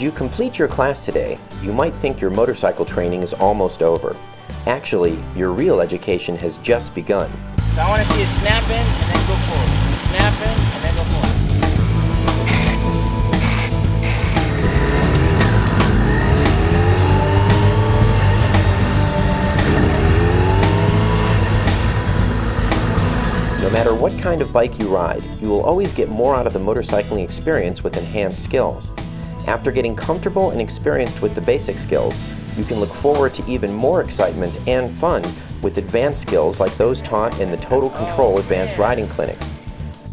As you complete your class today, you might think your motorcycle training is almost over. Actually, your real education has just begun. So I want to see you snap in and then go forward. Snap in and then go forward. No matter what kind of bike you ride, you will always get more out of the motorcycling experience with enhanced skills. After getting comfortable and experienced with the basic skills, you can look forward to even more excitement and fun with advanced skills like those taught in the Total Control Advanced Riding Clinic.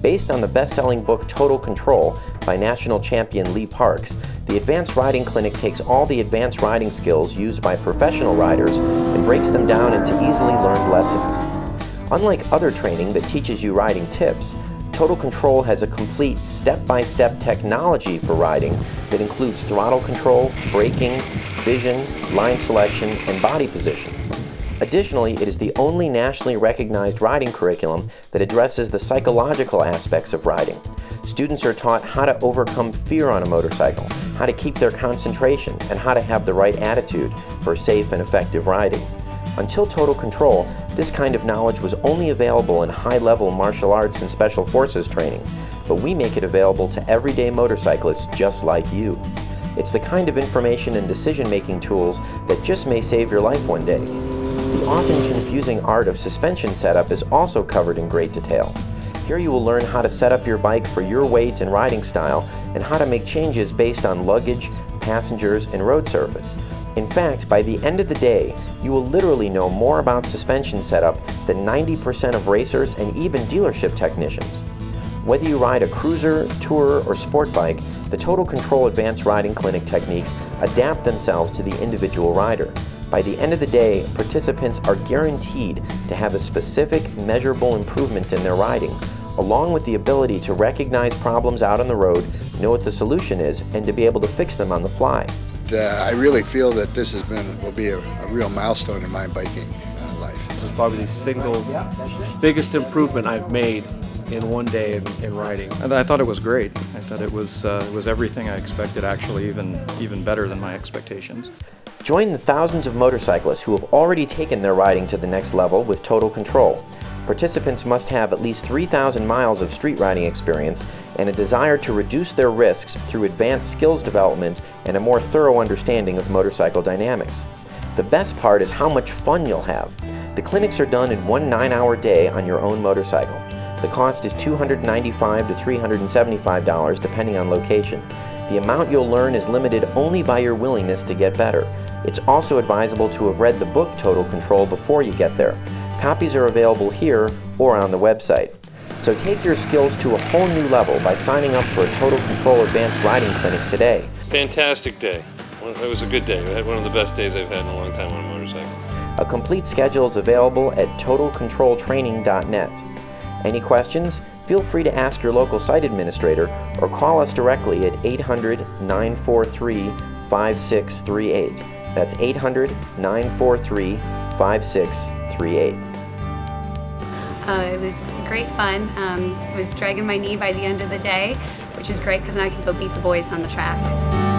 Based on the best-selling book Total Control by national champion Lee Parks, the Advanced Riding Clinic takes all the advanced riding skills used by professional riders and breaks them down into easily learned lessons. Unlike other training that teaches you riding tips, Total Control has a complete step-by-step -step technology for riding that includes throttle control, braking, vision, line selection, and body position. Additionally, it is the only nationally recognized riding curriculum that addresses the psychological aspects of riding. Students are taught how to overcome fear on a motorcycle, how to keep their concentration, and how to have the right attitude for safe and effective riding. Until Total Control, this kind of knowledge was only available in high-level martial arts and special forces training, but we make it available to everyday motorcyclists just like you. It's the kind of information and decision-making tools that just may save your life one day. The often confusing art of suspension setup is also covered in great detail. Here you will learn how to set up your bike for your weight and riding style and how to make changes based on luggage, passengers, and road surface. In fact, by the end of the day, you will literally know more about suspension setup than 90% of racers and even dealership technicians. Whether you ride a cruiser, tourer, or sport bike, the Total Control Advanced Riding Clinic techniques adapt themselves to the individual rider. By the end of the day, participants are guaranteed to have a specific, measurable improvement in their riding, along with the ability to recognize problems out on the road, know what the solution is, and to be able to fix them on the fly. Uh, I really feel that this has been will be a, a real milestone in my biking uh, life. This is probably the single biggest improvement I've made in one day in, in riding. I thought it was great. I thought it was uh, was everything I expected. Actually, even even better than my expectations. Join the thousands of motorcyclists who have already taken their riding to the next level with Total Control. Participants must have at least 3,000 miles of street riding experience and a desire to reduce their risks through advanced skills development and a more thorough understanding of motorcycle dynamics. The best part is how much fun you'll have. The clinics are done in one nine-hour day on your own motorcycle. The cost is $295 to $375 depending on location. The amount you'll learn is limited only by your willingness to get better. It's also advisable to have read the book Total Control before you get there. Copies are available here or on the website. So take your skills to a whole new level by signing up for a Total Control Advanced Riding Clinic today. Fantastic day. It was a good day. I had one of the best days I've had in a long time on a motorcycle. A complete schedule is available at totalcontroltraining.net. Any questions? Feel free to ask your local site administrator or call us directly at 800 943 5638. That's 800 943 5638. Uh, it was great fun. Um, I was dragging my knee by the end of the day, which is great because now I can go beat the boys on the track.